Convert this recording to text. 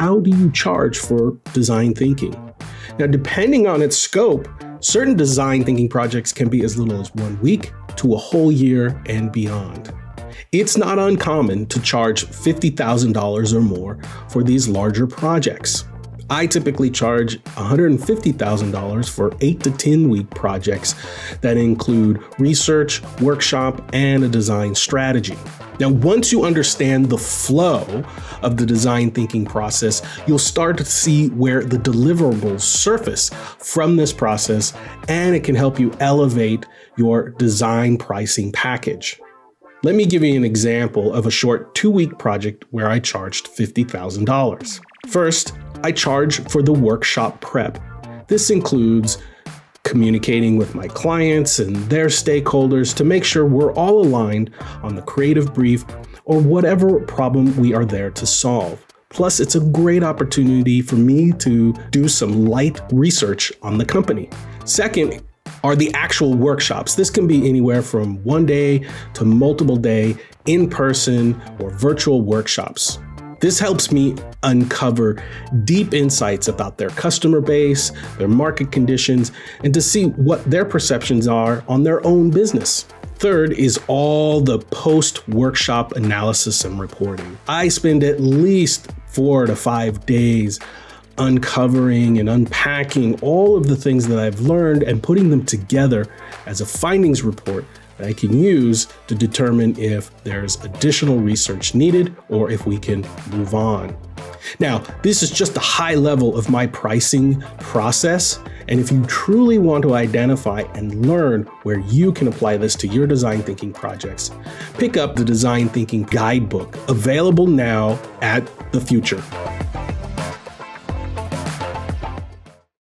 how do you charge for design thinking? Now, depending on its scope, certain design thinking projects can be as little as one week to a whole year and beyond. It's not uncommon to charge $50,000 or more for these larger projects. I typically charge $150,000 for 8 to 10 week projects that include research, workshop, and a design strategy. Now, once you understand the flow of the design thinking process, you'll start to see where the deliverables surface from this process, and it can help you elevate your design pricing package. Let me give you an example of a short two week project where I charged $50,000. First, I charge for the workshop prep. This includes communicating with my clients and their stakeholders to make sure we're all aligned on the creative brief or whatever problem we are there to solve. Plus, it's a great opportunity for me to do some light research on the company. Second, are the actual workshops. This can be anywhere from one day to multiple day in person or virtual workshops. This helps me uncover deep insights about their customer base, their market conditions, and to see what their perceptions are on their own business. Third is all the post workshop analysis and reporting. I spend at least four to five days uncovering and unpacking all of the things that I've learned and putting them together as a findings report that I can use to determine if there's additional research needed or if we can move on. Now, this is just a high level of my pricing process. And if you truly want to identify and learn where you can apply this to your design thinking projects, pick up the Design Thinking Guidebook available now at the Futur.